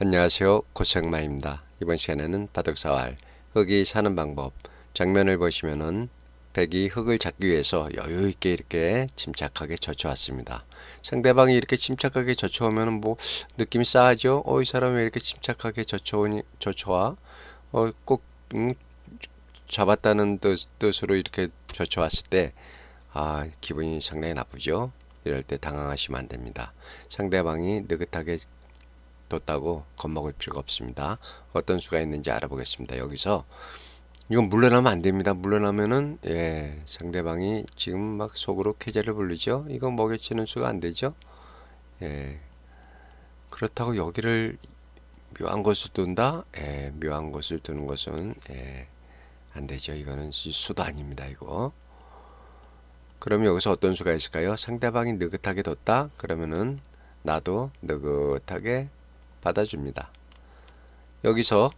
안녕하세요. 고생마입니다. 이번 시간에는 바둑사활 흙이 사는 방법 장면을 보시면은 백이 흙을 잡기 위해서 여유있게 이렇게 침착하게 젖혀왔습니다. 상대방이 이렇게 침착하게 젖혀오면 뭐 느낌이 싸하죠? 어 이 사람이 왜 이렇게 침착하게 젖혀오니 젖혀와? 어 꼭 음, 잡았다는 뜻, 뜻으로 이렇게 젖혀왔을 때 아, 기분이 상당히 나쁘죠? 이럴 때 당황하시면 안 됩니다. 상대방이 느긋하게 뒀다고 겁먹을 필요가 없습니다. 어떤 수가 있는지 알아보겠습니다. 여기서 이건 물러나면 안 됩니다. 물러나면은 예, 상대방이 지금 막 속으로 쾌재를 부르죠. 이건 먹여치는 수가 안 되죠. 예, 그렇다고 여기를 묘한 곳을 둔다. 예, 묘한 곳을 두는 것은 예, 안 되죠. 이거는 수도 아닙니다. 이거. 그럼 여기서 어떤 수가 있을까요? 상대방이 느긋하게 뒀다. 그러면은 나도 느긋하게 받아줍니다. 여기서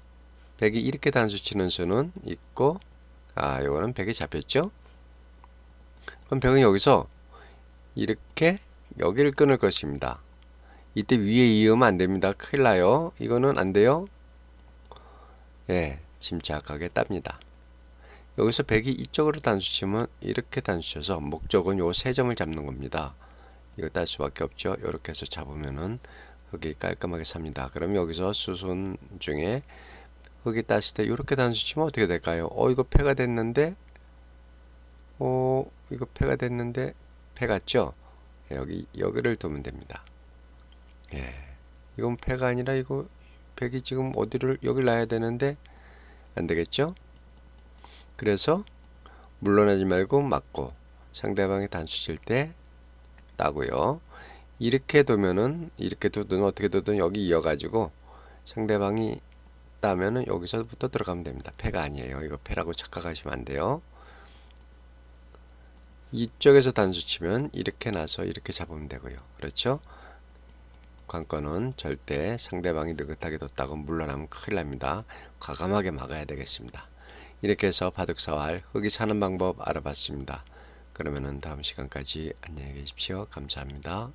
100이 이렇게 단수 치는 수는 있고 아 요거는 100이 잡혔죠? 그럼 100은 여기서 이렇게 여기를 끊을 것입니다. 이때 위에 이으면 안됩니다. 큰일 나요. 이거는 안돼요. 예, 침착하게 땁니다. 여기서 100이 이쪽으로 단수 치면 이렇게 단수 쳐서 목적은 요 세 점을 잡는 겁니다. 이거 딸 수밖에 없죠. 이렇게 해서 잡으면은 흙이 깔끔하게 삽니다. 그럼 여기서 수순 중에 흙이 땄을 때 이렇게 단수 치면 어떻게 될까요? 어 이거 패가 됐는데 어 이거 패가 됐는데 패 같죠? 예, 여기 여기를 두면 됩니다. 예. 이건 패가 아니라 이거 백이 지금 어디를 여기 놔야 되는데 안 되겠죠? 그래서 물러나지 말고 맞고 상대방이 단수 칠 때 따고요. 이렇게 두면은 이렇게 두든 어떻게 두든 여기 이어가지고 상대방이 따면은 여기서부터 들어가면 됩니다. 패가 아니에요. 이거 패라고 착각하시면 안 돼요. 이쪽에서 단수 치면 이렇게 나서 이렇게 잡으면 되고요. 그렇죠? 관건은 절대 상대방이 느긋하게 뒀다고 물러나면 큰일 납니다. 과감하게 막아야 되겠습니다. 이렇게 해서 바둑사활 흙이 사는 방법 알아봤습니다. 그러면은 다음 시간까지 안녕히 계십시오. 감사합니다.